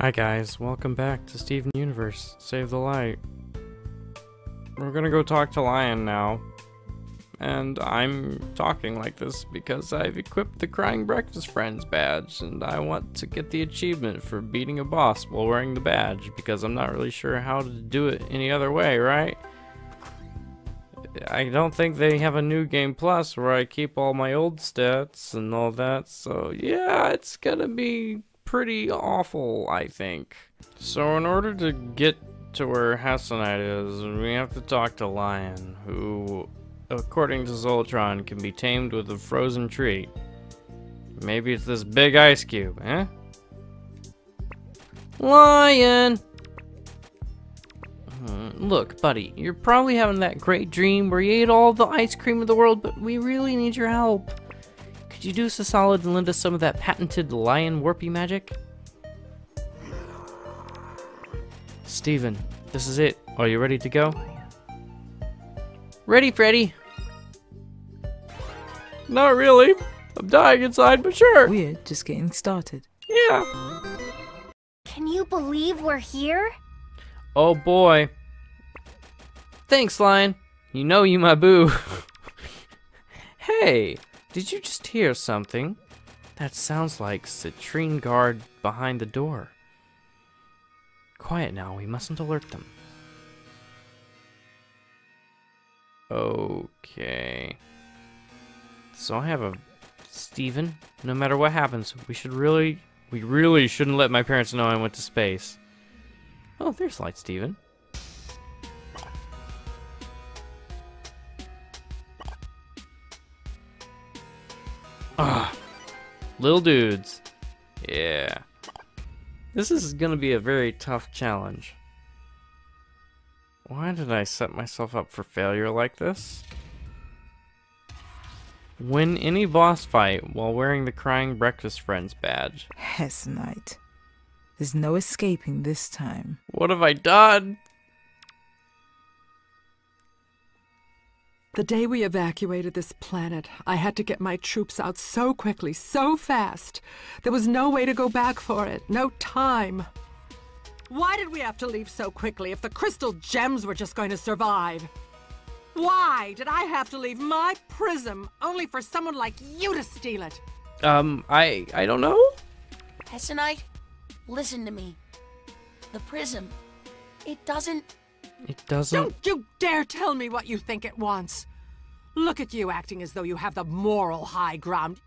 Hi guys, welcome back to Steven Universe. Save the light. We're gonna go talk to Lion now. And I'm talking like this because I've equipped the Crying Breakfast Friends badge and I want to get the achievement for beating a boss while wearing the badge because I'm not really sure how to do it any other way, right? I don't think they have a new game plus where I keep all my old stats and all that, so yeah, it's gonna be pretty awful, I think. So in order to get to where Hessonite is, we have to talk to Lion, who, according to Zoltron, can be tamed with a frozen treat. Maybe it's this big ice cube, eh? Lion! Hmm, Look, buddy, you're probably having that great dream where you ate all the ice cream in the world, but we really need your help. Could you do us a solid and lend us some of that patented lion warpy magic? Steven, this is it. Are you ready to go? Ready, Freddy? Not really. I'm dying inside, but sure. We're just getting started. Yeah. Can you believe we're here? Oh boy. Thanks, Lion. You know you my boo. hey, did you just hear something? That sounds like Citrine guard behind the door. Quiet now, we mustn't alert them. Okay. So I have a Steven. No matter what happens, we should really we really shouldn't let my parents know I went to space. Oh, there's Light Steven. Little dudes. Yeah. This is gonna be a very tough challenge. Why did I set myself up for failure like this? Win any boss fight while wearing the Crying Breakfast Friends badge. Hessonite. There's no escaping this time. What have I done? The day we evacuated this planet, I had to get my troops out so quickly, so fast. There was no way to go back for it, no time. Why did we have to leave so quickly if the crystal gems were just going to survive? Why did I have to leave my prism only for someone like you to steal it? Um, I I don't know. Hessonite, listen to me. The prism, it doesn't. It doesn't. Don't you dare tell me what you think it wants. Look at you acting as though you have the moral high ground.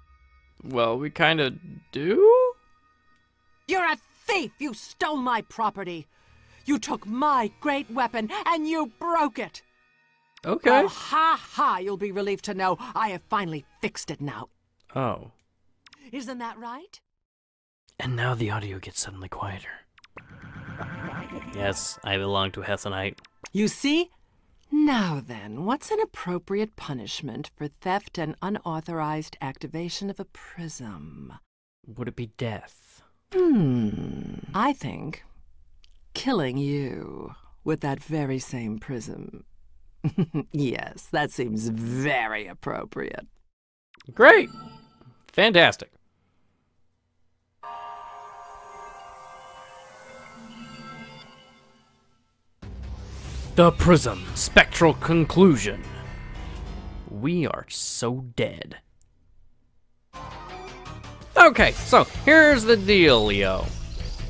Well, we kind of do. You're a thief! You stole my property! You took my great weapon and you broke it! Okay. Oh, ha ha! You'll be relieved to know I have finally fixed it now. Oh. Isn't that right? And now the audio gets suddenly quieter. Yes, I belong to Hessonite. You see? Now then, what's an appropriate punishment for theft and unauthorized activation of a prism? Would it be death? Hmm. I think killing you with that very same prism. yes, that seems very appropriate. Great. Fantastic. The Prism Spectral Conclusion. We are so dead. Okay, so here's the dealio.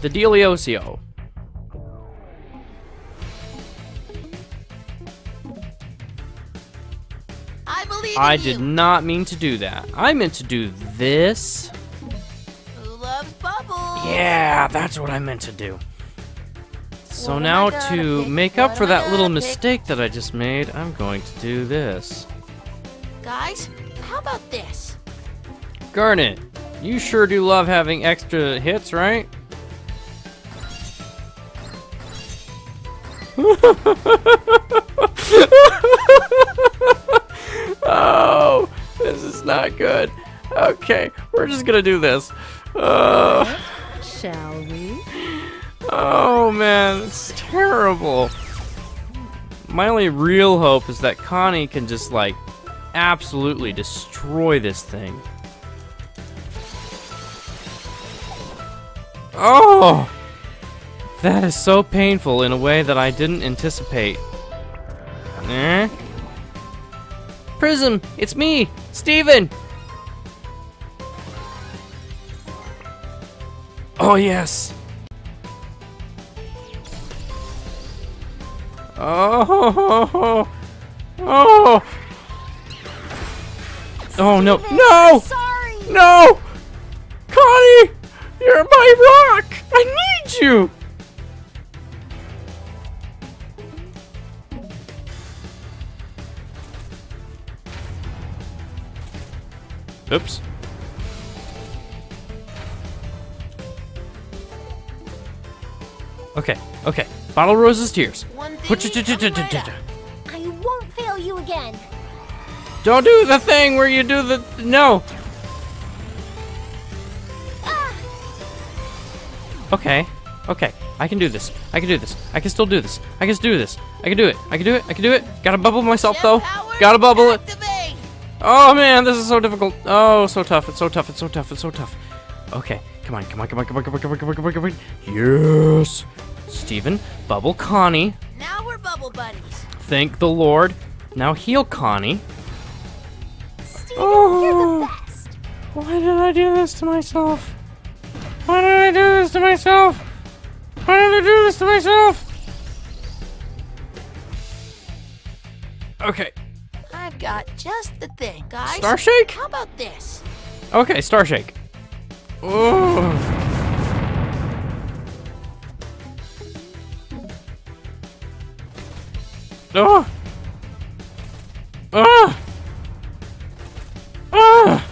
The dealiosio. I believe I did you. not mean to do that. I meant to do this. Who loves bubbles? Yeah, that's what I meant to do. So now gonna make up for that little mistake that I just made, I'm going to do this. Guys, how about this? Garnet, you sure do love having extra hits, right? oh, this is not good. Okay, we're just gonna do this. Uh, Shall we? Oh man, it's terrible. My only real hope is that Connie can just like absolutely destroy this thing. Oh! That is so painful in a way that I didn't anticipate. Eh? Prism, it's me, Steven! Oh, yes! Oh! Oh! Oh, no. No! Sorry. No! Connie! You're my rock! I need you! Oops. Okay, okay. Bottle Rose's tears. One thing coming right up. I won't fail you again. Don't do the thing where you do the. No! Ah, Okay, okay. I can do this. I can do this. I can still do this. I can do this. I can do it. I can do it. I can do it. Gotta bubble myself Gem though. Gotta bubble it. Oh man, this is so difficult. Oh, so tough. It's so tough. It's so tough. It's so tough. Okay, come on, come on, come on, come on, come on, come on, come on, come on, come on. Yes. Steven, bubble Connie. Now we're bubble buddies. Thank the Lord. Now heal Connie. Steven, Oh. you're the oh. best. Why did I do this to myself? Why did I do this to myself? Why did I do this to myself? Okay, I've got just the thing, guys. Star Shake? How about this? Okay, Star Shake. Oh. Ah. Ah.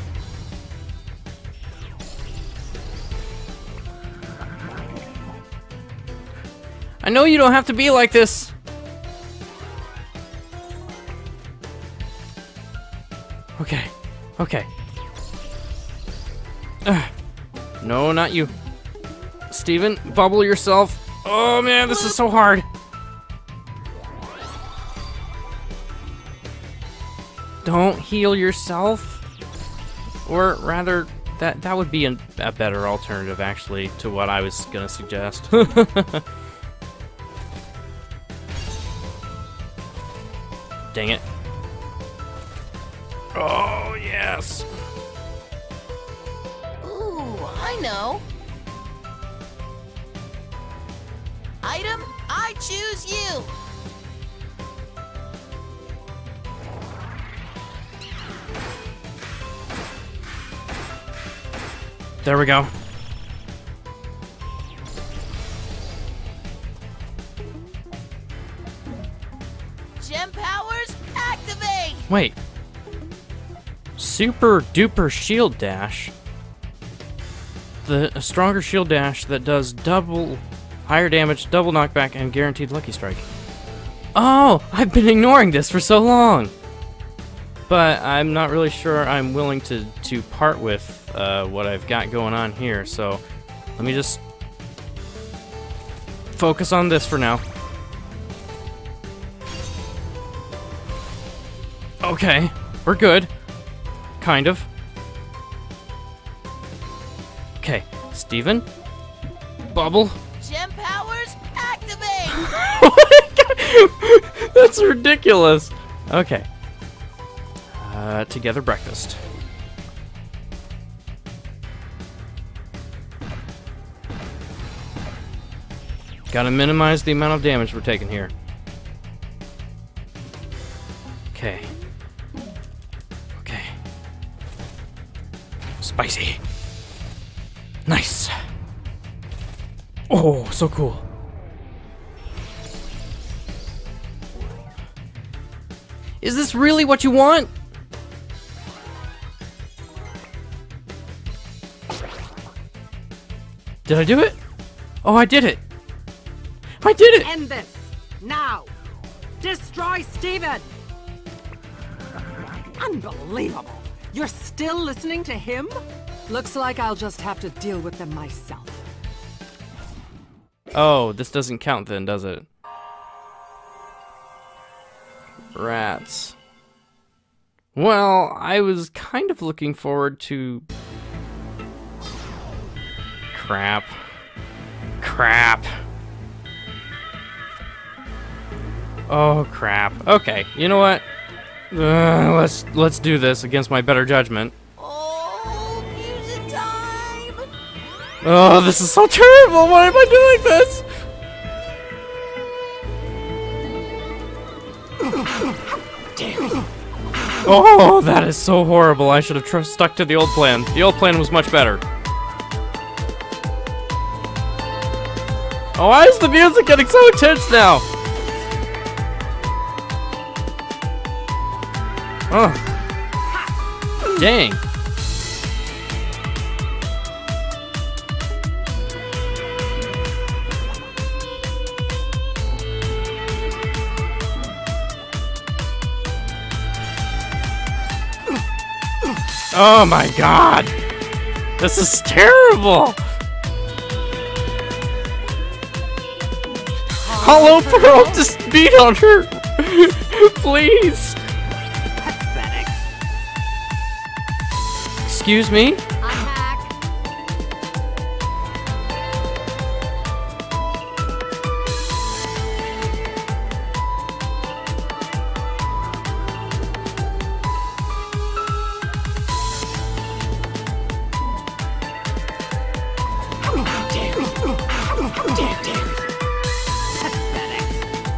I know you don't have to be like this. Okay. Okay. Ugh. No, not you. Steven, bubble yourself. Oh man, this is so hard. Heal yourself. Or rather, that that would be a, a better alternative actually to what I was gonna suggest. Dang it. Oh yes. Ooh, I know. Item, I choose you. There we go. Gem powers activate. Wait. Super duper shield dash. The a stronger shield dash that does double higher damage, double knockback, and guaranteed lucky strike. Oh, I've been ignoring this for so long. But I'm not really sure I'm willing to to part with uh, what I've got going on here. So let me just focus on this for now. Okay, we're good. Kind of. Okay, Steven. Bubble. Gem powers activate. That's ridiculous. Okay. Uh, together breakfast. Gotta minimize the amount of damage we're taking here. Okay. Okay. Spicy. Nice. Oh, so cool. Is this really what you want? Did I do it? Oh, I did it. I did it. End this now. Destroy Steven. Unbelievable. You're still listening to him? Looks like I'll just have to deal with them myself. Oh, this doesn't count then, does it? Rats. Well, I was kind of looking forward to. Crap. Crap. Oh crap. Okay, you know what? Uh, let's let's do this against my better judgment. Oh, time! Oh, this is so terrible. Why am I doing this? Oh, that is so horrible. I should have stuck to the old plan. The old plan was much better. Oh, why is the music getting so intense now? Oh. Dang. Oh my god! This is terrible! Hollow Pearl, just beat on her! Please! Excuse me?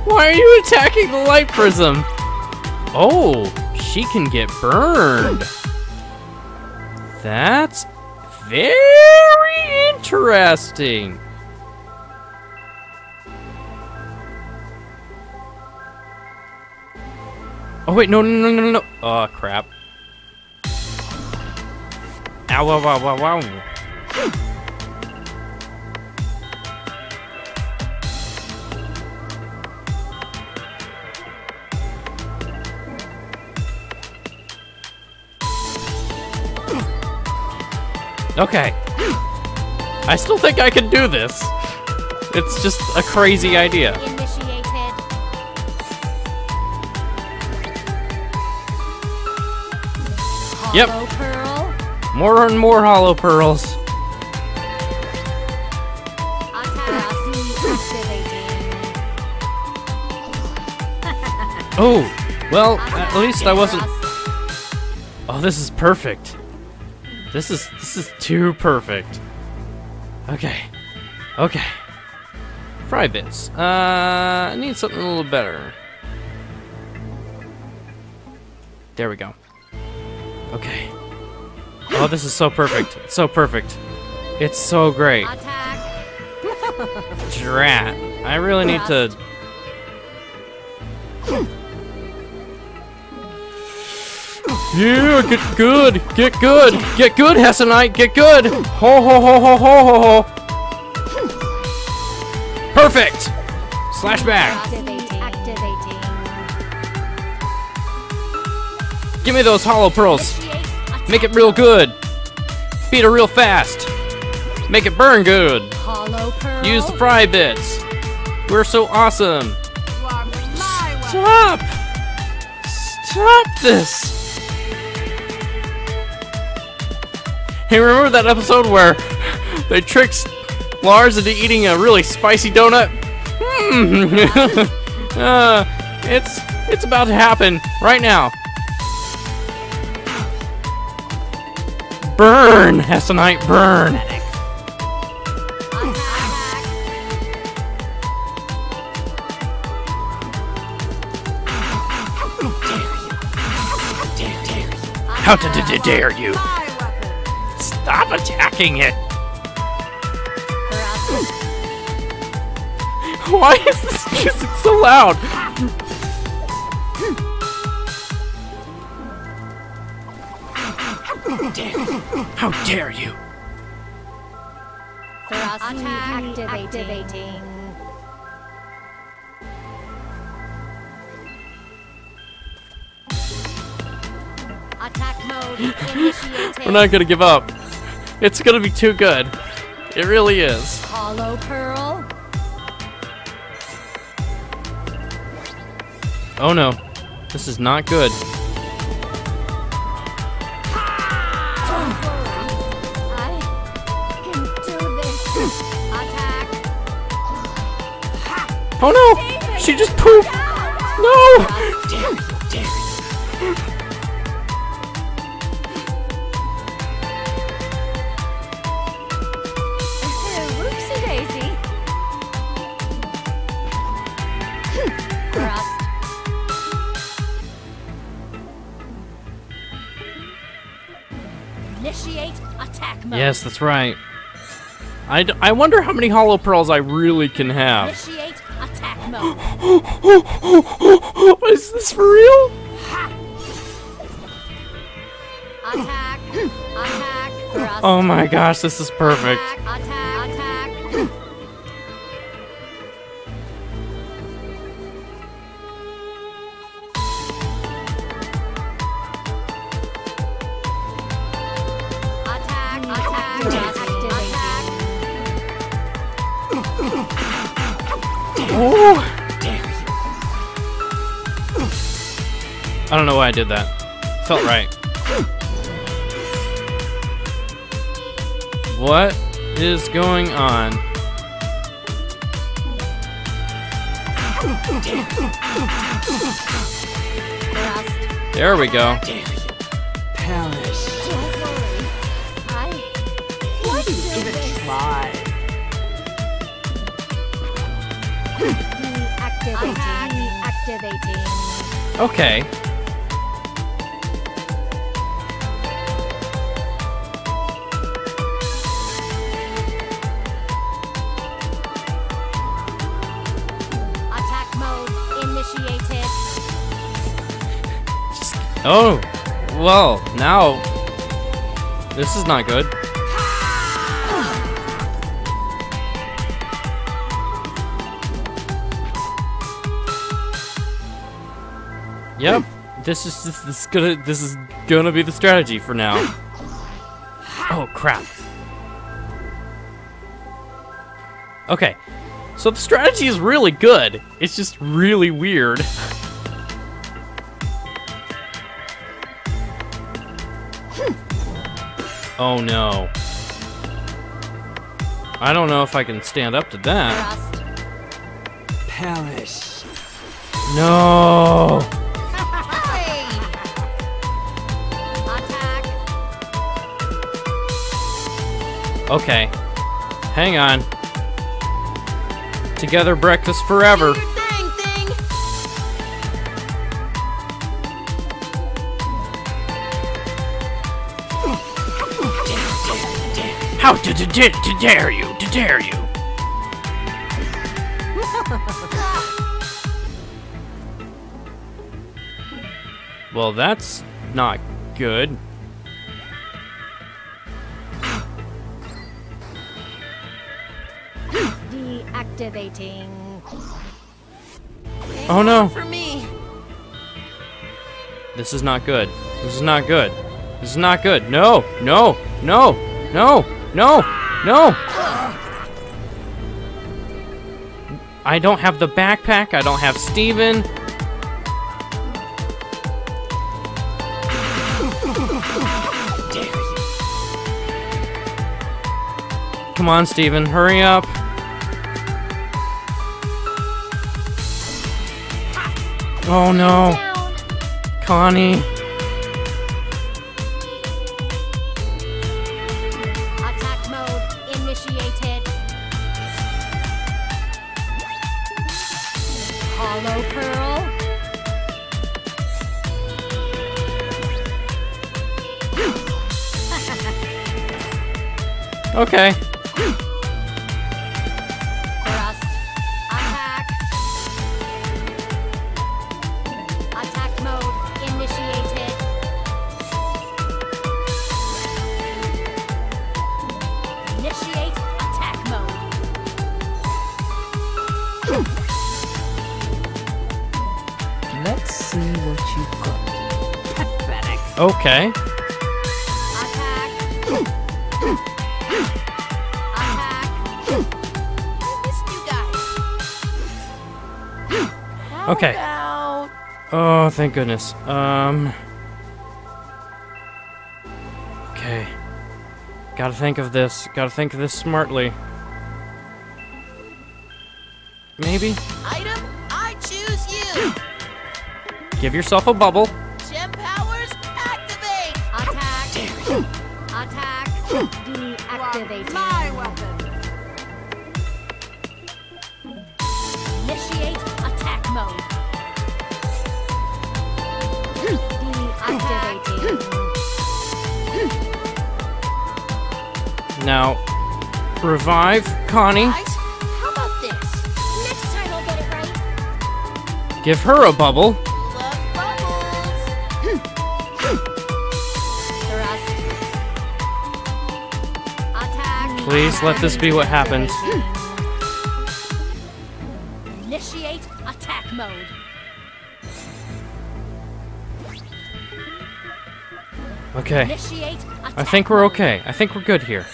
Why are you attacking the light prism? Oh, she can get burned. That's very interesting. Oh wait, no, no, no, no, no. Oh crap. Ow, wow, wow, wow, wow. Okay. I still think I can do this. It's just a crazy idea. Yep. More and more hollow pearls. Oh, well, at least I wasn't. Oh, this is perfect. This is this is too perfect. Okay, okay. Fry bits. Uh, I need something a little better. There we go. Okay. Oh, this is so perfect. It's so perfect. It's so great. Attack. Drat. I really need to. Yeah, get good, get good, get good, Hessonite, get good. Ho ho ho ho ho ho ho. Perfect. Slash back. Give me those hollow pearls. Make it real good. Beat her real fast. Make it burn good. Use the fry bits. We're so awesome. Stop! Stop this! Hey, remember that episode where they tricked Lars into eating a really spicy donut? Hmm. uh, it's it's about to happen right now. Burn, Hessonite, burn! How to d- d- dare you? Stop attacking it! Why is this music so loud? How dare you? Thrust. Attack. Activating. Attack mode initiated. We're not gonna give up. It's gonna be too good. It really is. Hollow Pearl. Oh no. This is not good. I can do this. Attack. Oh no! She just pooped! No! Initiate attack mode. Yes, that's right. I, d- I wonder how many hollow pearls I really can have. Initiate attack mode. Is this for real? Attack. Attack. Oh my gosh, this is perfect. Attack. Attack. Know why I did that. Felt right. What is going on? There we go. Perish. Oh, well, now this is not good. Yep, this is this, this is gonna this is gonna be the strategy for now. Oh crap. Okay, so the strategy is really good. It's just really weird. Oh no. I don't know if I can stand up to that. Thrust. Perish. No. Okay. Hang on. Together breakfast forever. How to, dare you? To dare you? well, that's not good. Deactivating. Oh no. For me. This is not good. This is not good. This is not good. No, no, no, no, no, no. I don't have the backpack. I don't have Steven. Come on, Steven, hurry up. Oh no. Connie. Mode. Let's see what you got. Pathetic. Okay. Okay. Oh, thank goodness. Um. Okay. Gotta think of this. Gotta think of this smartly. Maybe? Item, I choose you. Give yourself a bubble. Deactivating. My weapon. Initiate attack mode. Deactivating. Now, revive Connie. Guys, how about this? Next time I'll get it right. Give her a bubble. Please let this be what happens. Initiate attack mode. Okay. Initiate attack I think we're okay. I think we're good here.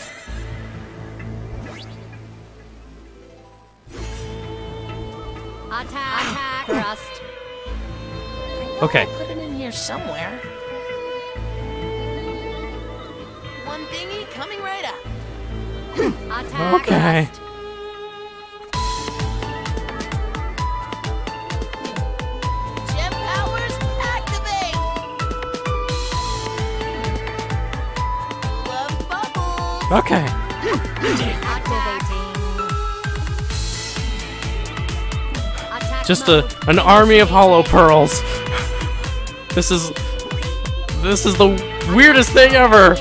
Attack. Attack. Thrust. Okay. Put it in here somewhere. Okay. Thrust. Gem powers activate. Love bubbles. Okay. Just a an army of hollow pearls. This is this is the weirdest thing ever.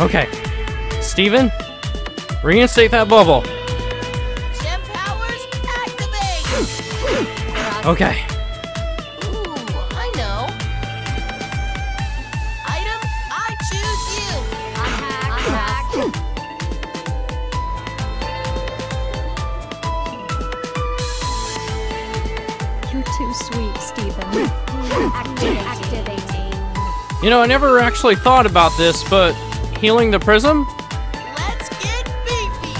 Okay. Steven, reinstate that bubble. Gem powers activate. Okay. Ooh, I know. Item, I choose you. Attack. Attack. You're too sweet, Steven. Activating. You know, I never actually thought about this, but healing the prism? Let's get beefy.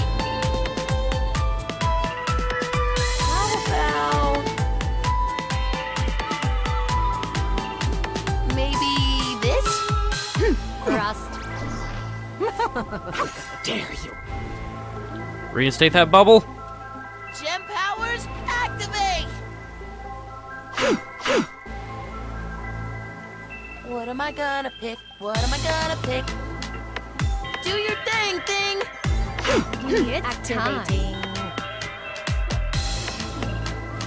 How about maybe this? Hmm, Thrust. Reinstate that bubble? Gem powers activate. what am I gonna pick? What am I gonna pick? Do thing, thing. Activating.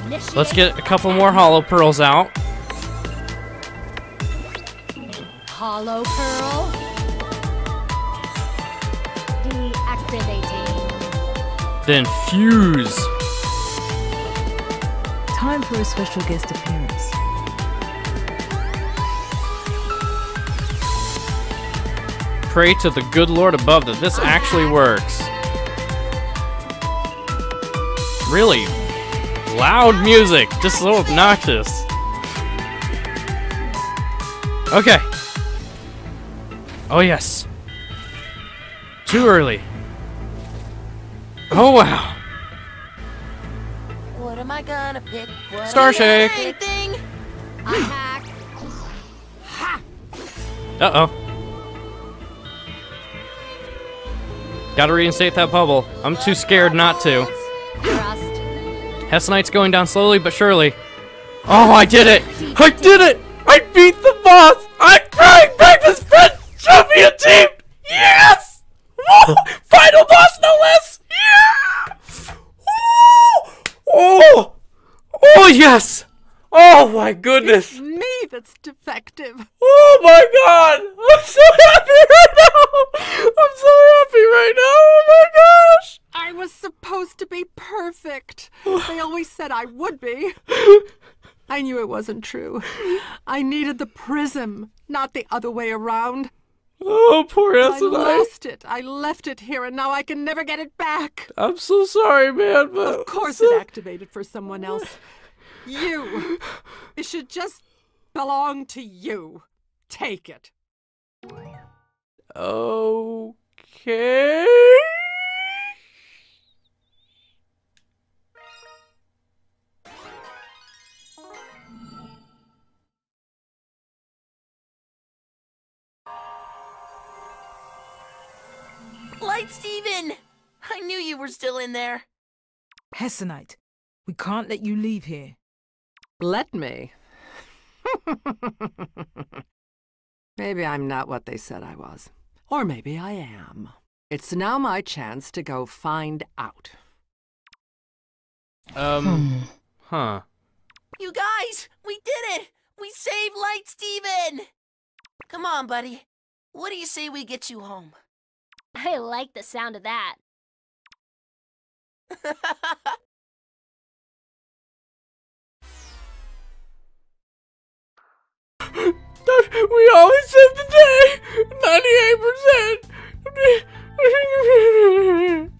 Initiate Let's get a couple more hollow pearls out. Hollow Pearl. Deactivating. Then fuse. Time for a special guest appearance. Pray to the good Lord above that this actually works. Really loud music, just so obnoxious. Okay. Oh, yes. Too early. Oh, wow. What am I gonna pick? What Star am I Shake. Uh oh. Gotta reinstate that bubble. I'm too scared not to. Thrust. Hessonite's going down slowly but surely. Oh, I did it! I did it! I beat the boss! I'm crying breakfast friend trophy achieved! Yes! Final boss, no less! Yeah! Woo! Oh! Oh, yes! Oh, my goodness! It's Me that's defective. Oh my god! I'm so happy right now! I'm so happy right now! Oh my gosh! I was supposed to be perfect. They always said I would be. I knew it wasn't true. I needed the prism, not the other way around. Oh, poor I lost it. I left it here, and now I can never get it back. I'm so sorry, man, but Of course, it activated for someone else. You. It should just belong to you. Take it. Okay. Light Steven! I knew you were still in there. Hessonite. We can't let you leave here. Let me. maybe I'm not what they said I was. Or maybe I am. It's now my chance to go find out. Um, huh. You guys, we did it! We saved Light Steven! Come on, buddy. What do you say we get you home? I like the sound of that. We always saved the day! 98%!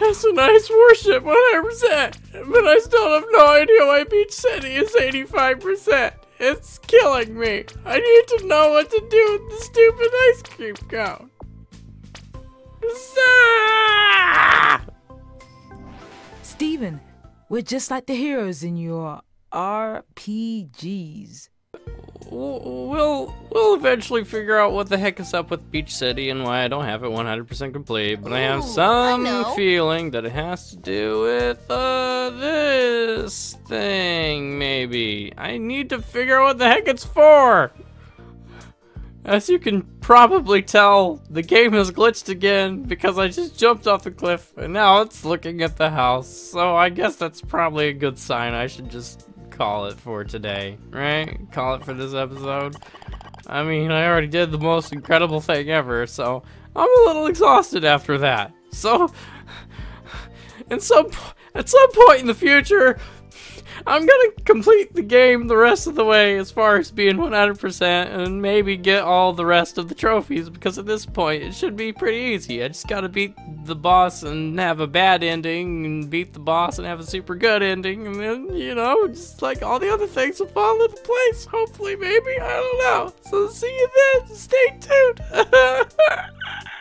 That's a nice worship, 100%! But I still have no idea why Beach City is 85%! It's killing me! I need to know what to do with the stupid ice cream cone! Steven, we're just like the heroes in your RPGs. We'll we'll eventually figure out what the heck is up with Beach City and why I don't have it 100% complete, but I have Ooh, I some feeling that it has to do with uh this thing maybe. I need to figure out what the heck it's for. As you can probably tell, the game has glitched again because I just jumped off the cliff and now it's looking at the house. So I guess that's probably a good sign. I should just call it for today, right? Call it for this episode. I mean, I already did the most incredible thing ever, so I'm a little exhausted after that. So, in some, at some point in the future, I'm gonna complete the game the rest of the way as far as being 100% and maybe get all the rest of the trophies because at this point it should be pretty easy. I just gotta beat the boss and have a bad ending and beat the boss and have a super good ending and then, you know, just like all the other things will fall into place. Hopefully, maybe. I don't know. So see you then. Stay tuned.